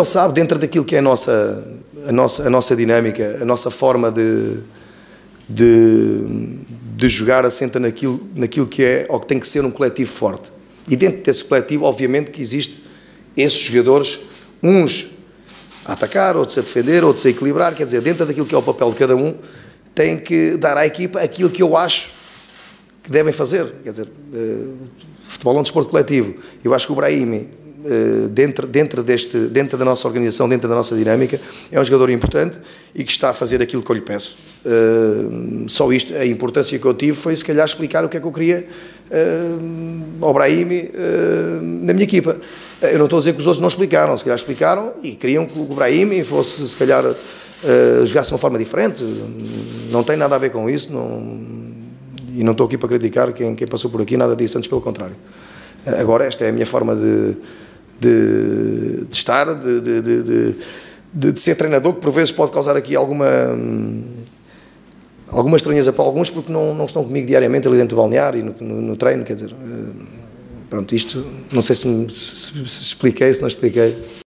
Ele sabe, dentro daquilo que é a nossa, a nossa, a nossa dinâmica, a nossa forma de, de, de jogar, assenta naquilo, naquilo que é ou que tem que ser um coletivo forte. E dentro desse coletivo, obviamente, que existe esses jogadores, uns a atacar, outros a defender, outros a equilibrar, quer dizer, dentro daquilo que é o papel de cada um, tem que dar à equipa aquilo que eu acho que devem fazer. Quer dizer, uh, futebol é um desporto coletivo. Eu acho que o Brahimi, dentro, dentro, deste, dentro da nossa organização, dentro da nossa dinâmica, é um jogador importante e que está a fazer aquilo que eu lhe peço. Uh, só isto, a importância que eu tive foi se calhar explicar o que é que eu queria ao Brahimi na minha equipa. Eu não estou a dizer que os outros não explicaram, se calhar explicaram e queriam que o Brahimi fosse, se calhar, jogasse de uma forma diferente. Não tem nada a ver com isso. Não, e não estou aqui para criticar quem, quem passou por aqui, nada disso, antes pelo contrário. Agora, esta é a minha forma de, de, de estar, de, de, de, ser treinador, que por vezes pode causar aqui alguma, alguma estranheza para alguns, porque não, não estão comigo diariamente ali dentro do balneário e no, no, no treino, quer dizer, pronto, isto, não sei se, me, se, se expliquei, se não expliquei.